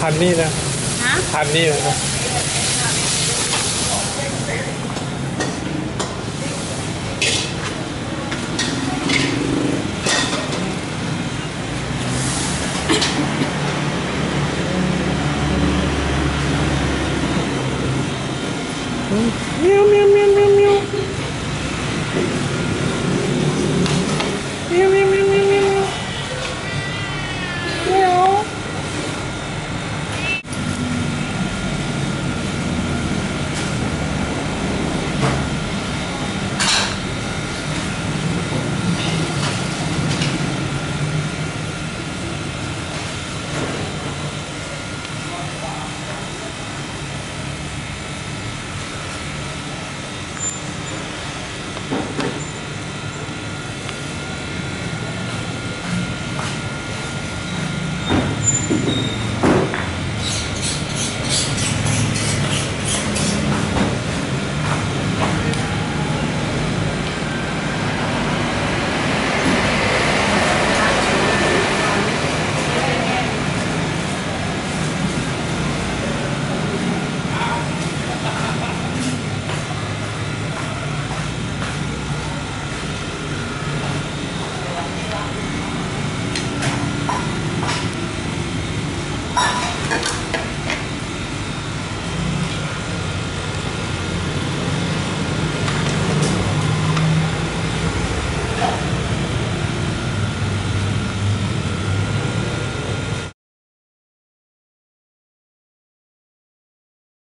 พันนี่นะฮะพันนี่นะ Meu, meu, meu. Yeah.